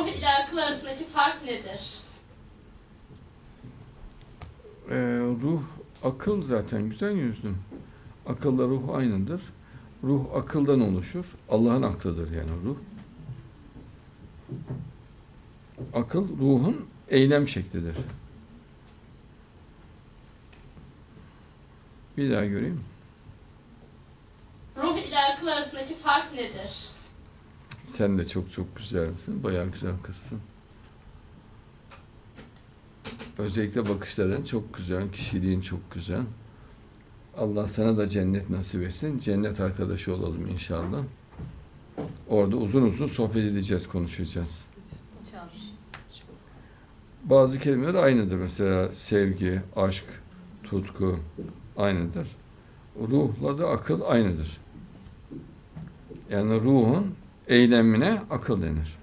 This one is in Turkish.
Ruh ile akıl arasındaki fark nedir? Ee, ruh, akıl zaten güzel yüzlüm. Akılla ruh aynıdır. Ruh akıldan oluşur. Allah'ın aklıdır yani ruh. Akıl ruhun eylem şeklidir. Bir daha göreyim. Ruh ile akıl arasındaki fark nedir? Sen de çok çok güzelsin. Bayağı güzel kızsın. Özellikle bakışların çok güzel, kişiliğin çok güzel. Allah sana da cennet nasip etsin. Cennet arkadaşı olalım inşallah. Orada uzun uzun sohbet edeceğiz, konuşacağız. İnşallah. Bazı kelimeler aynıdır. Mesela sevgi, aşk, tutku aynıdır. Ruhla da akıl aynıdır. Yani ruhun eylemine akıl denir.